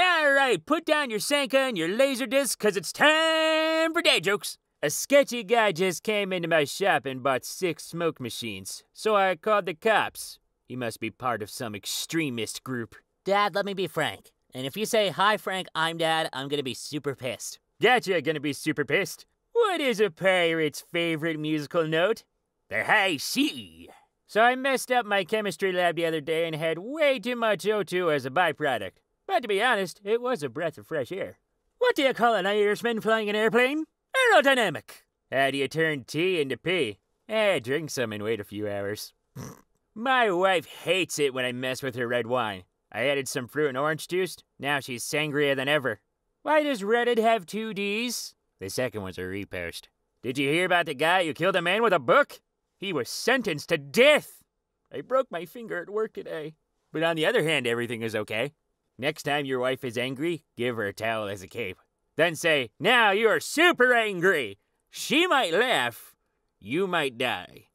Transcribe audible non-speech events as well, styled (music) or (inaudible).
All right, put down your Sanka and your laser disc, cause it's time for dad jokes. A sketchy guy just came into my shop and bought six smoke machines, so I called the cops. He must be part of some extremist group. Dad, let me be Frank. And if you say, Hi, Frank, I'm Dad, I'm gonna be super pissed. Gotcha, gonna be super pissed. What is a pirate's favorite musical note? The high C. So I messed up my chemistry lab the other day and had way too much O2 as a byproduct. But to be honest, it was a breath of fresh air. What do you call an Irishman flying an airplane? Aerodynamic. How do you turn T into P? Eh, drink some and wait a few hours. (sniffs) My wife hates it when I mess with her red wine. I added some fruit and orange juice. Now she's sangrier than ever. Why does Reddit have two Ds? The second one's a repost. Did you hear about the guy who killed a man with a book? He was sentenced to death. I broke my finger at work today. But on the other hand, everything is okay. Next time your wife is angry, give her a towel as a cape. Then say, Now you are super angry. She might laugh. You might die.